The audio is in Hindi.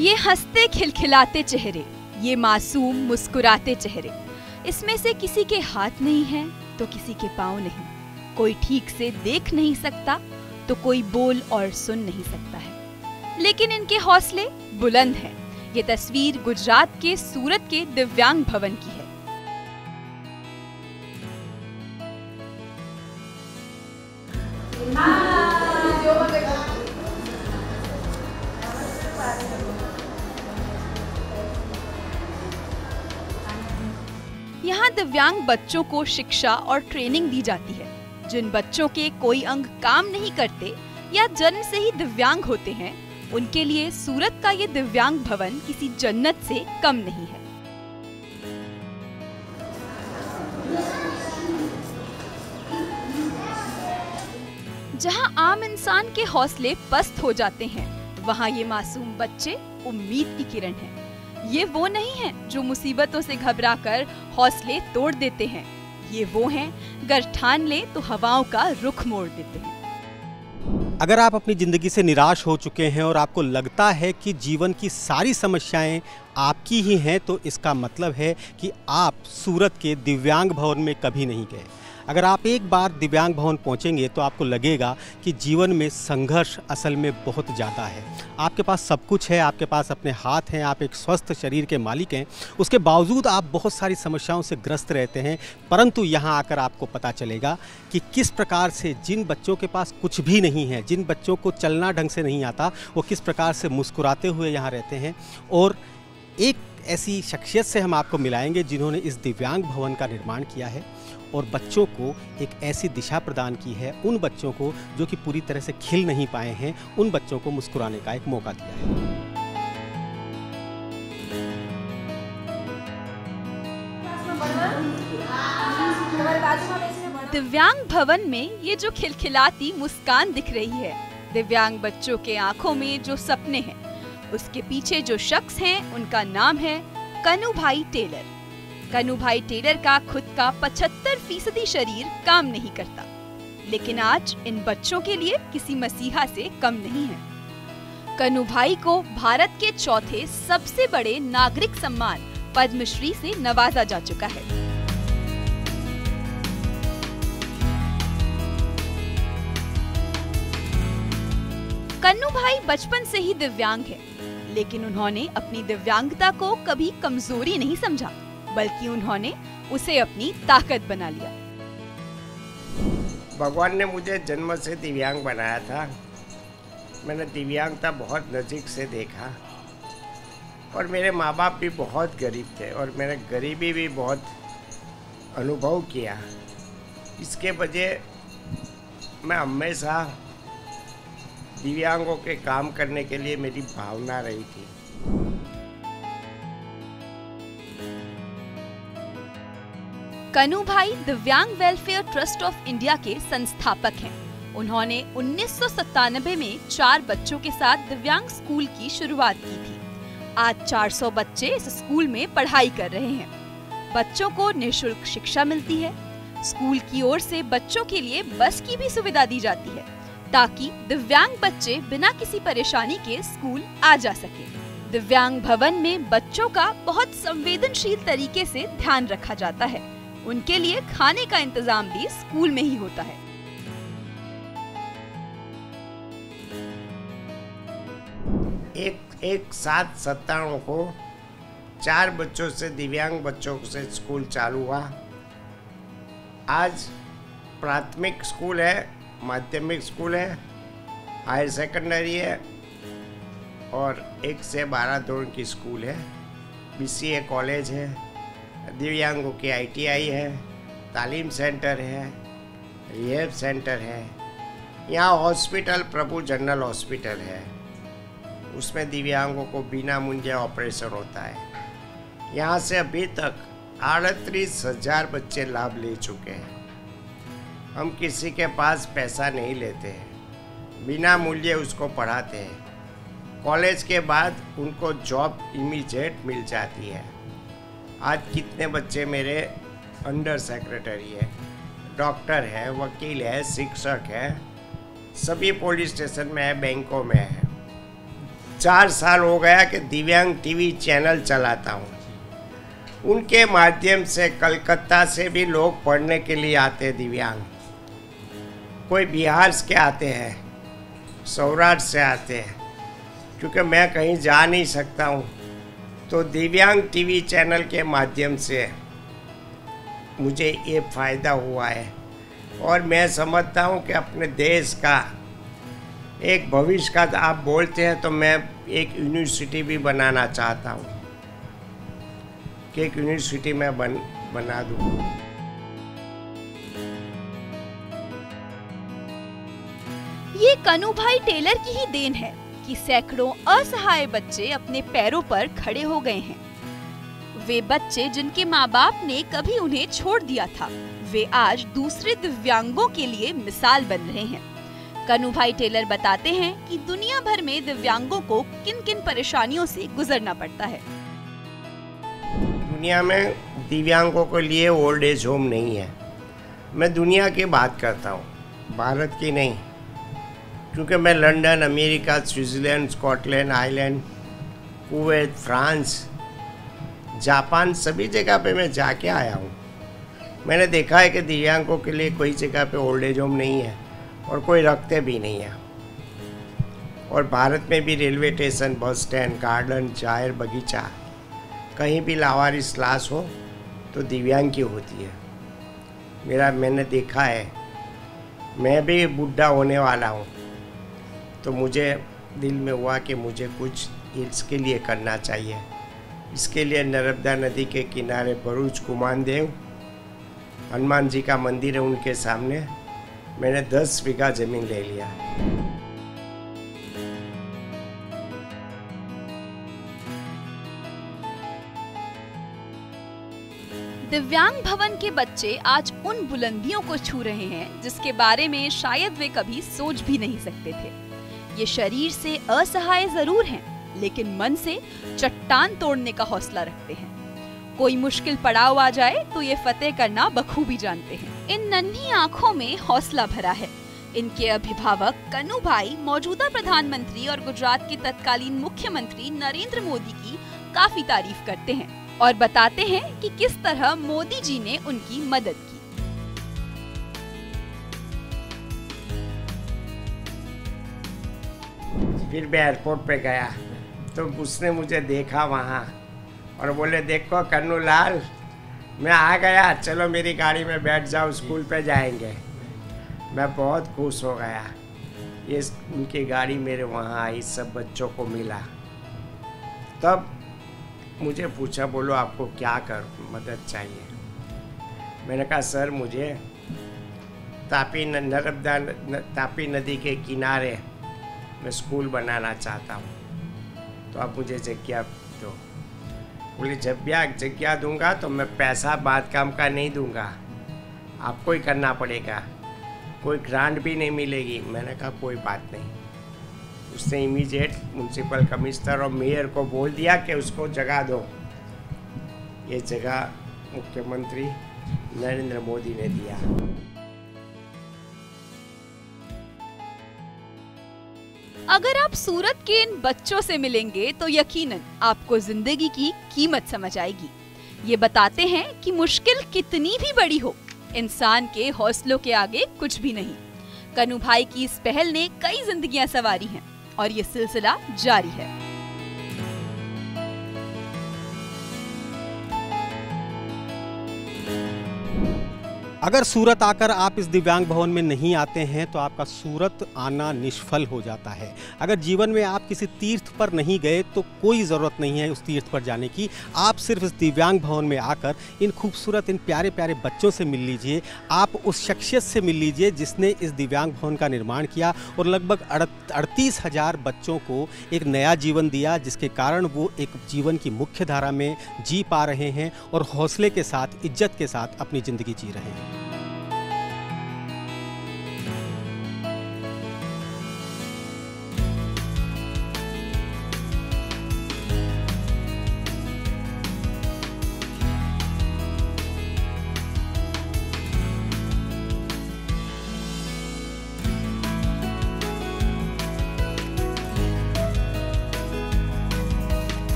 ये हँसते खिलखिलाते चेहरे, ये मासूम मुस्कुराते चेहरे। इसमें से किसी के हाथ नहीं है तो किसी के पाँव नहीं। कोई ठीक से देख नहीं सकता तो कोई बोल और सुन नहीं सकता है। लेकिन इनके हौसले बुलंद हैं। ये तस्वीर गुजरात के सूरत के दिव्यांग भवन की है। यहाँ दिव्यांग बच्चों को शिक्षा और ट्रेनिंग दी जाती है, जिन बच्चों के कोई अंग काम नहीं करते या जन्म से ही दिव्यांग होते हैं, उनके लिए सूरत का ये दिव्यांग भवन किसी जन्नत से कम नहीं है जहाँ आम इंसान के हौसले पस्त हो जाते हैं, वहाँ ये मासूम बच्चे उम्मीद की किरण हैं। ये वो नहीं हैं जो मुसीबतों से घबराकर हौसले तोड़ देते हैं। ये वो हैं, अगर ठान ले तो हवाओं का रुख मोड़ देते हैं। अगर आप अपनी ज़िंदगी से निराश हो चुके हैं और आपको लगता है कि जीवन की सारी समस्याएँ आपकी ही हैं तो इसका मतलब है कि आप सूरत के दिव्यांग भवन में कभी नहीं गए। अगर आप एक बार दिव्यांग भवन पहुँचेंगे तो आपको लगेगा कि जीवन में संघर्ष असल में बहुत ज़्यादा है। आपके पास सब कुछ है, आपके पास अपने हाथ हैं, आप एक स्वस्थ शरीर के मालिक हैं। उसके बावजूद आप बहुत सारी समस्याओं से ग्रस्त रहते हैं, परंतु यहाँ आकर आपको पता चलेगा कि किस प्रकार से जिन बच्चों के पास कुछ भी नहीं है, जिन बच्चों को चलना ढंग से नहीं आता, वो किस प्रकार से मुस्कुराते हुए यहाँ रहते हैं। और एक ऐसी शख्सियत से हम आपको मिलाएँगे जिन्होंने इस दिव्यांग भवन का निर्माण किया है और बच्चों को एक ऐसी दिशा प्रदान की है, उन बच्चों को जो कि पूरी तरह से खिल नहीं पाए हैं, उन बच्चों को मुस्कुराने का एक मौका दिया है। दिव्यांग भवन में ये जो खिलखिलाती मुस्कान दिख रही है, दिव्यांग बच्चों के आँखों में जो सपने हैं उसके पीछे जो शख्स हैं, उनका नाम है कनु भाई टेलर। कनु भाई टेलर का खुद का 75 फ़ीसदी शरीर काम नहीं करता। लेकिन आज इन बच्चों के लिए किसी मसीहा से कम नहीं है। कनु भाई को भारत के चौथे सबसे बड़े नागरिक सम्मान पद्मश्री से नवाजा जा चुका है। कन्नू भाई बचपन से ही दिव्यांग है। लेकिन उन्होंने अपनी दिव्यांगता को कभी कमज़ोरी नहीं समझा, बल्कि उन्होंने उसे अपनी ताकत बना लिया। भगवान ने मुझे जन्म से दिव्यांग बनाया था। मैंने दिव्यांगता बहुत नज़दीक से देखा और मेरे माँ बाप भी बहुत गरीब थे और मैंने गरीबी भी बहुत अनुभव किया। इसके वजह मैं हमेशा दिव्यांगों के काम करने के लिए मेरी भावना रही थी। कनु भाई दिव्यांग वेलफेयर ट्रस्ट ऑफ़ इंडिया के संस्थापक हैं। उन्होंने उन्नीस सौ सत्तानबे में चार बच्चों के साथ दिव्यांग स्कूल की शुरुआत की थी। आज 400 बच्चे इस स्कूल में पढ़ाई कर रहे हैं। बच्चों को निशुल्क शिक्षा मिलती है। स्कूल की ओर से बच्चों के लिए बस की भी सुविधा दी जाती है। ताकि दिव्यांग बच्चे बिना किसी परेशानी के स्कूल आ जा सके। दिव्यांग भवन में बच्चों का बहुत संवेदनशील तरीके से ध्यान रखा जाता है। उनके लिए खाने का इंतज़ाम भी स्कूल में ही होता है। एक एक सात सत्ताणु को चार बच्चों से, दिव्यांग बच्चों से स्कूल चालू हुआ। आज प्राथमिक स्कूल है माध्यमिक स्कूल है, हायर सेकेंडरी है, और एक से बारह दौड़ की स्कूल है। बीसीए कॉलेज है, दिव्यांगों की आईटीआई है, तालीम सेंटर है, रिहेब सेंटर है। यहाँ हॉस्पिटल, प्रभु जनरल हॉस्पिटल है। उसमें दिव्यांगों को बिना मुंजे ऑपरेशन होता है। यहाँ से अभी तक अड़तीस हज़ार बच्चे लाभ ले चुके हैं। हम किसी के पास पैसा नहीं लेते हैं। बिना मूल्य उसको पढ़ाते हैं। कॉलेज के बाद उनको जॉब इमीजिएट मिल जाती है। आज कितने बच्चे मेरे अंडर सेक्रेटरी है, डॉक्टर है, वकील है, शिक्षक है, सभी पुलिस स्टेशन में है, बैंकों में है। चार साल हो गया कि दिव्यांग टीवी चैनल चलाता हूँ। उनके माध्यम से कलकत्ता से भी लोग पढ़ने के लिए आते दिव्यांग। कोई बिहार से आते हैं सौराष्ट्र से आते हैं, क्योंकि मैं कहीं जा नहीं सकता हूँ तो दिव्यांग टीवी चैनल के माध्यम से मुझे ये फ़ायदा हुआ है। और मैं समझता हूँ कि अपने देश का एक भविष्य का आप बोलते हैं तो मैं एक यूनिवर्सिटी भी बनाना चाहता हूँ, कि एक यूनिवर्सिटी मैं बन, बना दूँ। कनु भाई टेलर की ही देन है कि सैकड़ों असहाय बच्चे अपने पैरों पर खड़े हो गए हैं। वे बच्चे जिनके माँ बाप ने कभी उन्हें छोड़ दिया था, वे आज दूसरे दिव्यांगों के लिए मिसाल बन रहे हैं। कनु भाई टेलर बताते हैं कि दुनिया भर में दिव्यांगों को किन किन परेशानियों से गुजरना पड़ता है। दुनिया में दिव्यांगों के लिए ओल्ड एज होम नहीं है। मैं दुनिया की बात करता हूँ, भारत की नहीं। क्योंकि मैं London, America, Switzerland, Scotland island Kuwait, France, Japan, सभी जगह पे मैं जाके आया हूँ। मैंने देखा है कि दिव्यांगों के लिए कोई जगह पे ओल्ड एज होम नहीं है और कोई रखते भी नहीं है। और भारत में भी railway station, bus stand, garden ज़ाहिर बगीचा, कहीं भी लावारिस, लाश हो तो दिव्यांग की होती है। मेरा, मैंने देखा है। मैं भी बुढ़ा होने वाला हूँ। तो मुझे दिल में हुआ कि मुझे कुछ इसके लिए करना चाहिए। इसके लिए नर्मदा नदी के किनारे भरूच कुमान देव हनुमान जी का मंदिर है उनके सामने। मैंने दस बीघा ज़मीन ले लिया। दिव्यांग भवन के बच्चे आज उन बुलंदियों को छू रहे हैं, जिसके बारे में शायद वे कभी सोच भी नहीं सकते थे। ये शरीर से असहाय ज़रूर हैं, लेकिन मन से चट्टान तोड़ने का हौसला रखते हैं। कोई मुश्किल पड़ाव आ जाए तो ये फतेह करना बखूबी जानते हैं। इन नन्ही आँखों में हौसला भरा है। इनके अभिभावक कनु भाई मौजूदा प्रधानमंत्री और गुजरात के तत्कालीन मुख्यमंत्री नरेंद्र मोदी की काफ़ी तारीफ़ करते हैं और बताते हैं कि किस तरह मोदी जी ने उनकी मदद की। फिर मैं एयरपोर्ट पे गया। तो उसने मुझे देखा वहाँ और बोले, देखो कन्नू लाल मैं आ गया। चलो मेरी गाड़ी में बैठ जाओ, स्कूल पे जाएँगे। मैं बहुत खुश हो गया। ये उनकी गाड़ी मेरे वहाँ आई, सब बच्चों को मिला। तब मुझे पूछा, बोलो, आपको क्या कर, मदद चाहिए? मैंने कहा, सर, मुझे तापी नर्मदा तापी नदी के किनारे मैं स्कूल बनाना चाहता हूँ। तो आप मुझे जगह दो। बोले, जब भी आप जगह दूँगा तो मैं पैसा बात काम का नहीं दूँगा। आपको ही करना पड़ेगा। कोई ग्रांट भी नहीं मिलेगी। मैंने कहा, कोई बात नहीं। उसने इमीडिएट म्यूनसिपल कमिश्नर और मेयर को बोल दिया कि उसको जगह दो। ये जगह मुख्यमंत्री नरेंद्र मोदी ने दिया। अगर आप सूरत के इन बच्चों से मिलेंगे तो यकीनन आपको ज़िंदगी की कीमत समझ आएगी। ये बताते हैं कि मुश्किल कितनी भी बड़ी हो, इंसान के हौसलों के आगे कुछ भी नहीं। कनु भाई की इस पहल ने कई जिंदगियाँ सवारी हैं, और ये सिलसिला जारी है। अगर सूरत आकर आप इस दिव्यांग भवन में नहीं आते हैं तो आपका सूरत आना निष्फल हो जाता है। अगर जीवन में आप किसी तीर्थ पर नहीं गए तो कोई ज़रूरत नहीं है उस तीर्थ पर जाने की। आप सिर्फ़ इस दिव्यांग भवन में आकर इन खूबसूरत, इन प्यारे प्यारे बच्चों से मिल लीजिए। आप उस शख्सियत से मिल लीजिए जिसने इस दिव्यांग भवन का निर्माण किया और लगभग अड़तीस हज़ार बच्चों को एक नया जीवन दिया, जिसके कारण वो एक जीवन की मुख्य धारा में जी पा रहे हैं और हौसले के साथ, इज़्ज़त के साथ अपनी ज़िंदगी जी रहे हैं।